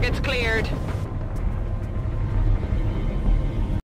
Targets cleared.